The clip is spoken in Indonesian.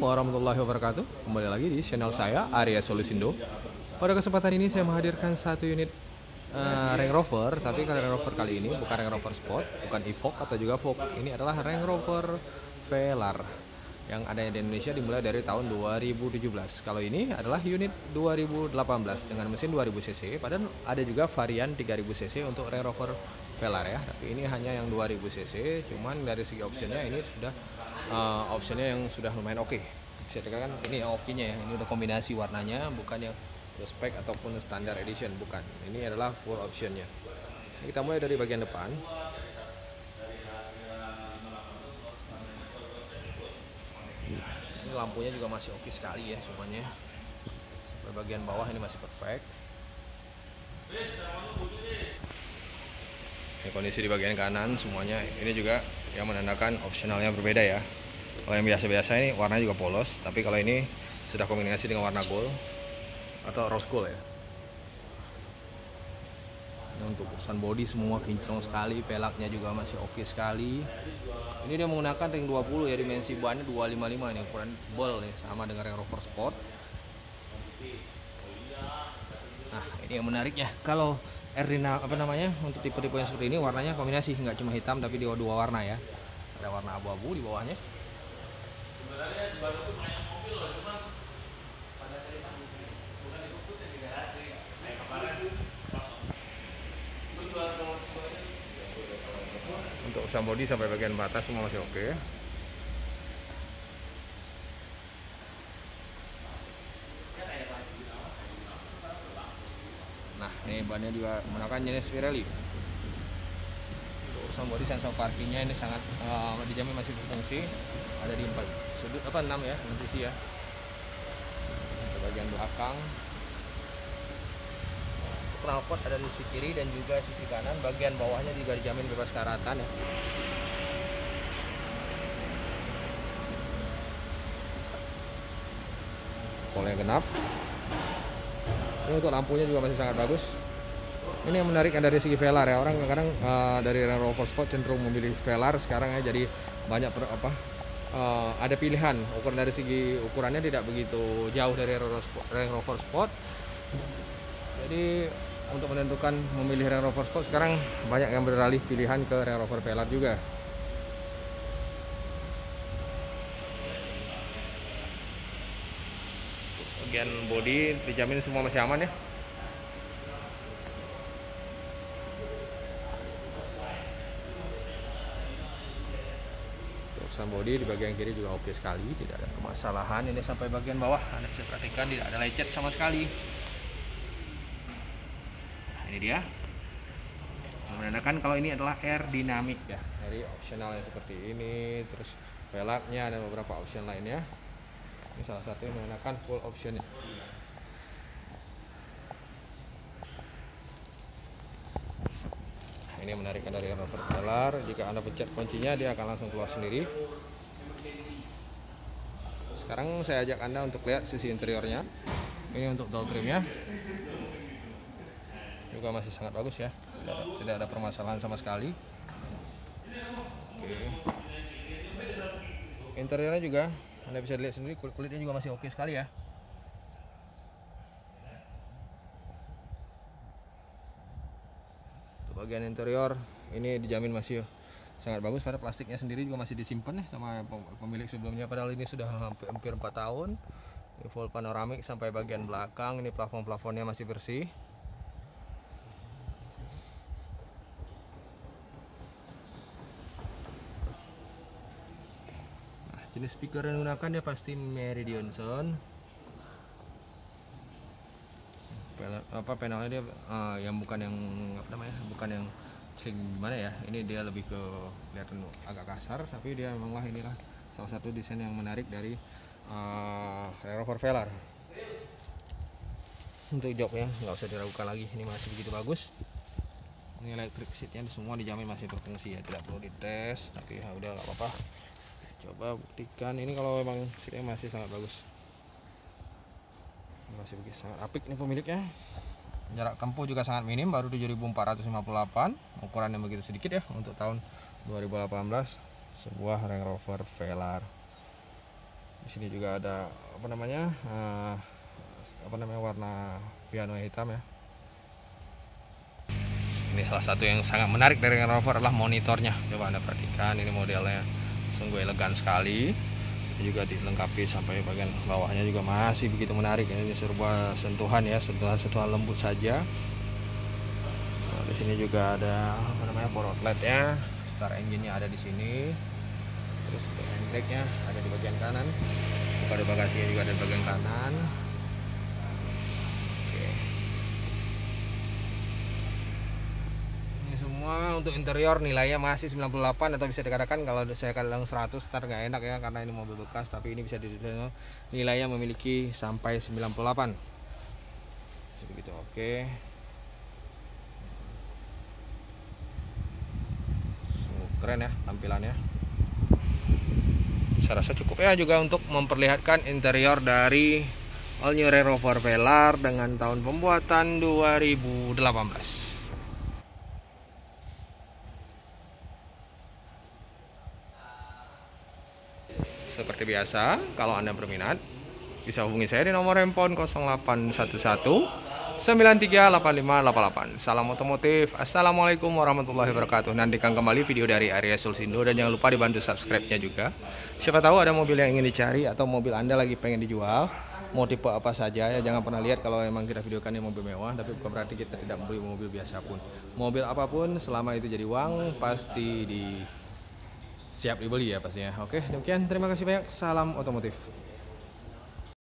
warahmatullahi wabarakatuh. Kembali lagi di channel saya Arya Solusindo Pada kesempatan ini saya menghadirkan satu unit uh, Range Rover Tapi kalau Range Rover kali ini bukan Range Rover Sport Bukan Evoque atau juga Vogue. Ini adalah Range Rover Velar Yang ada di Indonesia dimulai dari tahun 2017 Kalau ini adalah unit 2018 dengan mesin 2000cc Padahal ada juga varian 3000cc untuk Range Rover Velar ya. Tapi ini hanya yang 2000cc Cuman dari segi optionnya ini sudah uh, optionnya yang sudah lumayan oke. Okay. bisa dikatakan ini OP-nya ya ini udah kombinasi warnanya bukan yang spek ataupun standar edition bukan. Ini adalah full optionnya ini kita mulai dari bagian depan. Ini lampunya juga masih oke okay sekali ya semuanya. Sampai bagian bawah ini masih perfect ini kondisi di bagian kanan semuanya. Ini juga yang menandakan opsionalnya berbeda ya. Kalau yang biasa-biasa ini warnanya juga polos tapi kalau ini sudah kombinasi dengan warna gold atau rose gold ya. Ini untuk urusan body semua kinclong sekali pelaknya juga masih oke okay sekali. Ini dia menggunakan ring 20 ya dimensi bannya 255 ini ukuran bol nih sama dengan Range Rover Sport. Nah ini yang menariknya. Kalau Erdina apa namanya untuk tipe-tipe yang seperti ini warnanya kombinasi nggak cuma hitam tapi dua dua warna ya. Ada warna abu-abu di bawahnya. Untuk usam body sampai bagian batas semua masih oke. okay. nah ini bannya juga menggunakan jenis Pirelli. Untuk body sensor parkingnya ini sangat uh, dijamin masih berfungsi. Ada di empat sudut apa enam ya enam sisi ya. Untuk bagian belakang. Knalpot ada di sisi kiri dan juga sisi kanan. Bagian bawahnya juga dijamin bebas karatan ya. Polnya genap. Ini untuk lampunya juga masih sangat bagus ini yang menarik dari segi velar ya. Orang kadang uh, dari Range Rover Sport cenderung memilih velar. Sekarang ya jadi banyak per, apa uh, ada pilihan. Ukuran dari segi ukurannya tidak begitu jauh dari Range Rover Sport. Jadi untuk menentukan memilih Range Rover Sport sekarang banyak yang beralih pilihan ke Range Rover Velar juga. Bagian body dijamin semua masih aman ya urusan body di bagian kiri juga oke sekali tidak ada permasalahan. Ini sampai bagian bawah anda bisa perhatikan tidak ada lecet sama sekali. Nah, ini dia. Menandakan kalau ini adalah air dinamik ya dari opsional yang seperti ini terus velgnya dan beberapa option lainnya. Ini salah satu yang menandakan full optionnya ini menarikkan dari rover velar jika anda pencet kuncinya dia akan langsung keluar sendiri. Sekarang saya ajak anda untuk lihat sisi interiornya. Ini untuk door trimnya juga masih sangat bagus ya. Tidak ada, tidak ada permasalahan sama sekali. Oke. Interiornya juga anda bisa lihat sendiri kulit kulitnya juga masih oke sekali ya bagian interior ini dijamin masih sangat bagus pada plastiknya sendiri juga masih disimpan ya sama pemilik sebelumnya. Padahal ini sudah hampir, hampir 4 tahun. Ini full panoramik sampai bagian belakang ini plafon-plafonnya masih bersih. Nah, jenis speaker yang digunakan dia pasti Meridian Sound apa panelnya dia uh, yang bukan yang apa namanya bukan yang sling gimana ya ini dia lebih ke kelihatan agak kasar tapi dia memanglah inilah salah satu desain yang menarik dari uh, Rover Velar untuk joknya nggak usah diragukan lagi ini masih begitu bagus. Ini electric seatnya semua dijamin masih berfungsi ya tidak perlu dites tapi ya udah nggak apa-apa. Coba buktikan ini kalau memang seatnya masih sangat bagus masih begitu sangat apik nih pemiliknya. Jarak tempuh juga sangat minim baru 7458 ukuran yang begitu sedikit ya untuk tahun 2018 sebuah Range Rover Velar. Sini juga ada apa namanya uh, apa namanya warna piano hitam ya. Ini salah satu yang sangat menarik dari Range Rover adalah monitornya. Coba anda perhatikan ini modelnya sungguh elegan sekali juga dilengkapi sampai bagian bawahnya juga masih begitu menarik. Ini serba sentuhan ya sentuhan-sentuhan lembut saja. Nah, di sini juga ada apa namanya power outlet ya. Star engine nya ada di sini. Terus handbrake nya ada di bagian kanan. Buka bagasinya juga ada di bagian kanan semua untuk interior nilainya masih 98 atau bisa dikatakan kalau saya bilang 100 ntar nggak enak ya karena ini mobil bekas tapi ini bisa dilihat nilainya memiliki sampai 98 begitu oke. Keren ya tampilannya. Saya rasa cukup ya juga untuk memperlihatkan interior dari All New Range Rover Velar dengan tahun pembuatan 2018 Seperti biasa, kalau Anda berminat, bisa hubungi saya di nomor handphone 0811 938588. Salam otomotif. Assalamualaikum warahmatullahi wabarakatuh. Nantikan kembali video dari Arya Sulsindo dan jangan lupa dibantu subscribe-nya juga. Siapa tahu ada mobil yang ingin dicari atau mobil Anda lagi pengen dijual, mau tipe apa saja ya jangan pernah lihat kalau memang kita videokan ini mobil mewah tapi bukan berarti kita tidak membeli mobil biasa pun. Mobil apa pun selama itu jadi uang pasti di siap dibeli ya pastinya. Oke, demikian terima kasih banyak. Salam otomotif.